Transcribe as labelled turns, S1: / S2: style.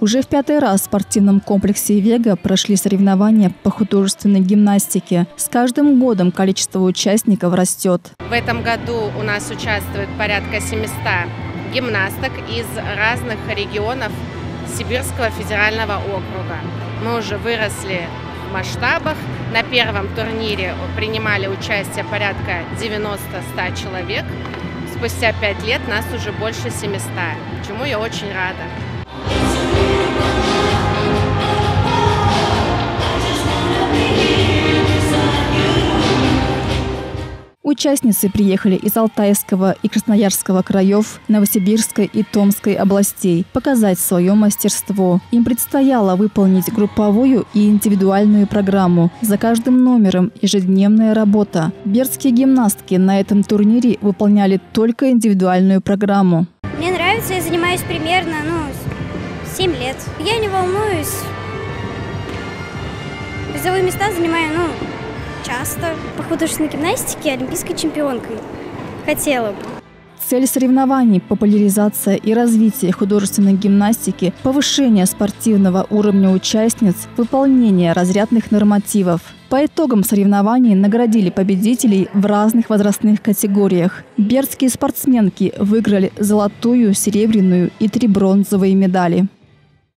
S1: Уже в пятый раз в спортивном комплексе «Вега» прошли соревнования по художественной гимнастике. С каждым годом количество участников растет.
S2: В этом году у нас участвует порядка 700 гимнасток из разных регионов Сибирского федерального округа. Мы уже выросли в масштабах. На первом турнире принимали участие порядка 90-100 человек. Спустя 5 лет нас уже больше 700, чему я очень рада.
S1: Участницы приехали из Алтайского и Красноярского краев, Новосибирской и Томской областей показать свое мастерство. Им предстояло выполнить групповую и индивидуальную программу. За каждым номером ежедневная работа. Бердские гимнастки на этом турнире выполняли только индивидуальную программу.
S3: Мне нравится, я занимаюсь примерно, ну, 7 лет. Я не волнуюсь. Призовые места занимаю, ну, часто. По художественной гимнастике олимпийской чемпионкой. Хотела бы.
S1: Цель соревнований – популяризация и развитие художественной гимнастики, повышение спортивного уровня участниц, выполнение разрядных нормативов. По итогам соревнований наградили победителей в разных возрастных категориях. Бердские спортсменки выиграли золотую, серебряную и три бронзовые медали.